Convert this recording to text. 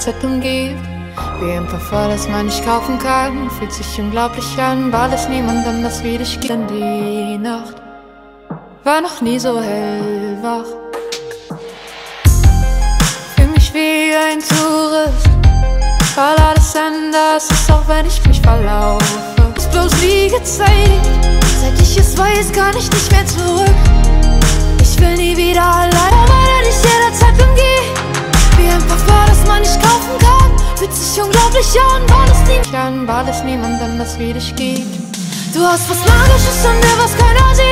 Zeit umgeht. Wie ein Parfum, das man nicht kaufen kann. Fühlt sich unglaublich an, weil es niemand anders wie dich gibt. Denn die Nacht war noch nie so hellwach. Fühl mich wie ein Tourist, weil alles anders ist, auch wenn ich mich verlaufe. Ist bloß wie gezeigt, seit ich es weiß, kann ich nicht mehr zurück. Ich will nie wieder allein, an, weil es, nie an, weil es niemand anders wie dich gibt. Du hast was Magisches an mir, was keiner sieht.